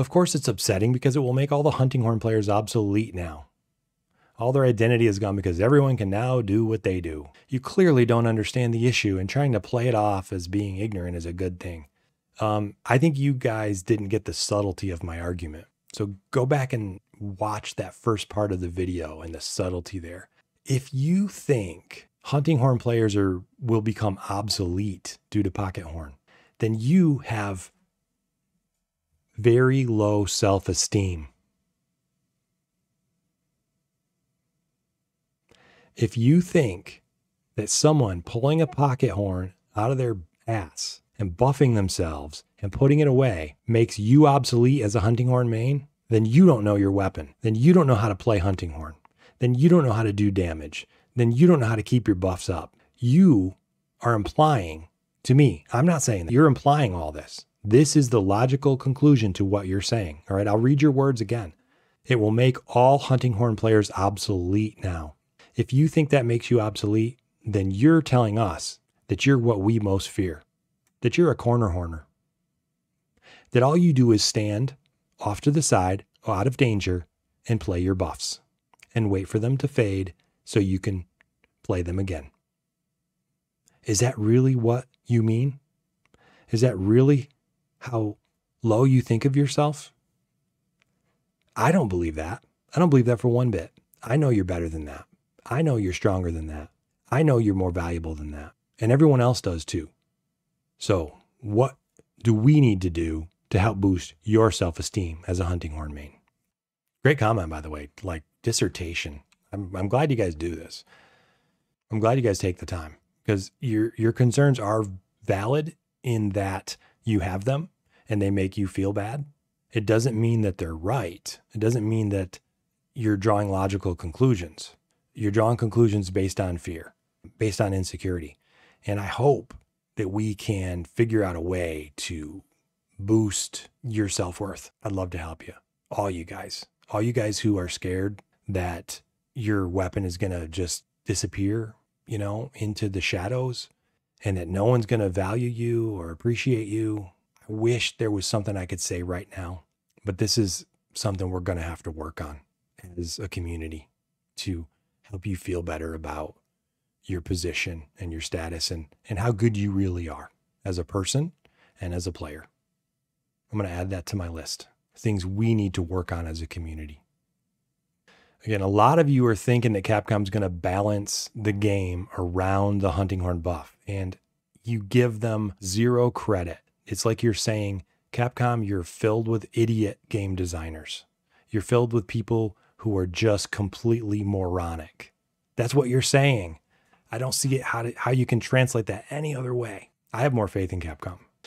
Of course, it's upsetting because it will make all the hunting horn players obsolete now. All their identity is gone because everyone can now do what they do. You clearly don't understand the issue, and trying to play it off as being ignorant is a good thing. Um, I think you guys didn't get the subtlety of my argument. So go back and watch that first part of the video and the subtlety there. If you think hunting horn players are will become obsolete due to pocket horn, then you have very low self-esteem. If you think that someone pulling a pocket horn out of their ass and buffing themselves and putting it away makes you obsolete as a hunting horn main, then you don't know your weapon. Then you don't know how to play hunting horn. Then you don't know how to do damage. Then you don't know how to keep your buffs up. You are implying to me, I'm not saying that, you're implying all this. This is the logical conclusion to what you're saying. All right, I'll read your words again. It will make all hunting horn players obsolete now. If you think that makes you obsolete, then you're telling us that you're what we most fear, that you're a corner horner, that all you do is stand off to the side, out of danger, and play your buffs and wait for them to fade so you can play them again. Is that really what you mean? Is that really how low you think of yourself? I don't believe that. I don't believe that for one bit. I know you're better than that. I know you're stronger than that. I know you're more valuable than that. And everyone else does too. So, what do we need to do to help boost your self esteem as a hunting horn main? Great comment, by the way. Like dissertation. I'm, I'm glad you guys do this. I'm glad you guys take the time because your your concerns are valid in that you have them and they make you feel bad. It doesn't mean that they're right. It doesn't mean that you're drawing logical conclusions. You're drawing conclusions based on fear, based on insecurity. And I hope that we can figure out a way to boost your self worth. I'd love to help you. All you guys, all you guys who are scared that your weapon is going to just disappear, you know, into the shadows and that no one's going to value you or appreciate you. I wish there was something I could say right now, but this is something we're going to have to work on as a community to help you feel better about your position and your status and, and how good you really are as a person and as a player. I'm going to add that to my list. Things we need to work on as a community. Again, a lot of you are thinking that Capcom's going to balance the game around the hunting horn buff, and you give them zero credit. It's like you're saying, Capcom, you're filled with idiot game designers. You're filled with people who are just completely moronic. That's what you're saying. I don't see it how to, how you can translate that any other way. I have more faith in Capcom.